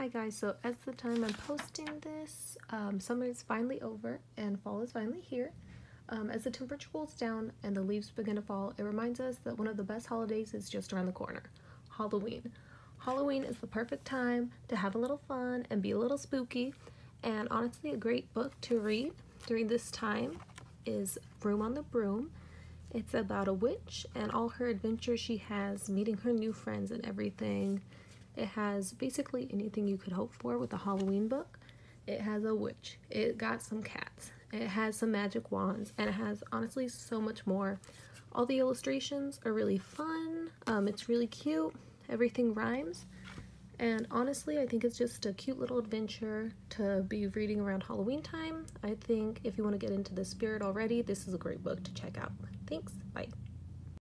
Hi guys, so as the time I'm posting this, um, summer is finally over and fall is finally here. Um, as the temperature cools down and the leaves begin to fall, it reminds us that one of the best holidays is just around the corner, Halloween. Halloween is the perfect time to have a little fun and be a little spooky, and honestly a great book to read during this time is Room on the Broom. It's about a witch and all her adventures she has, meeting her new friends and everything. It has basically anything you could hope for with a Halloween book. It has a witch, it got some cats, it has some magic wands, and it has honestly so much more. All the illustrations are really fun, um, it's really cute, everything rhymes, and honestly, I think it's just a cute little adventure to be reading around Halloween time. I think if you want to get into the spirit already, this is a great book to check out. Thanks, bye.